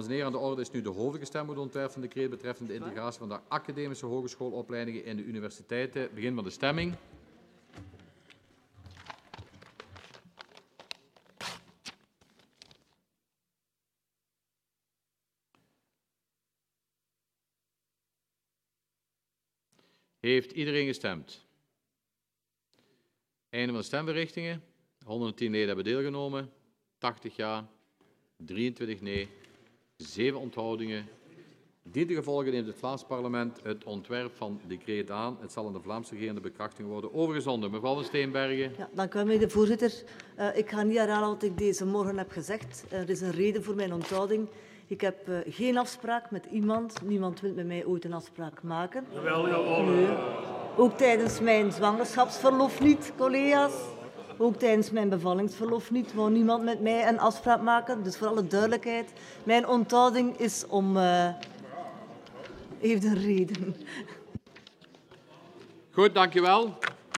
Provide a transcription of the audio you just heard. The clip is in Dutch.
Dames en heren, aan de orde is nu de hoofdige stemontwerp van decreet betreffende de integratie van de academische hogeschoolopleidingen in de universiteiten. Begin van de stemming. Heeft iedereen gestemd? Einde van de stemverrichtingen. 110 leden hebben deelgenomen. 80 ja, 23 nee, 7 onthoudingen. Dient gevolgen neemt het Vlaams parlement het ontwerp van decreet aan. Het zal aan de Vlaamse regering de bekrachting worden overgezonden. Mevrouw van Steenbergen. Ja, dank u wel, meneer de voorzitter. Uh, ik ga niet herhalen wat ik deze morgen heb gezegd. Uh, er is een reden voor mijn onthouding. Ik heb uh, geen afspraak met iemand. Niemand wil met mij ooit een afspraak maken. Jawel, jawel. Nee. Ook tijdens mijn zwangerschapsverlof niet, collega's. Ook tijdens mijn bevallingsverlof niet. Wou niemand met mij een afspraak maken. Dus voor alle duidelijkheid, mijn onthouding is om... Uh, heeft een reden. Goed, dankjewel.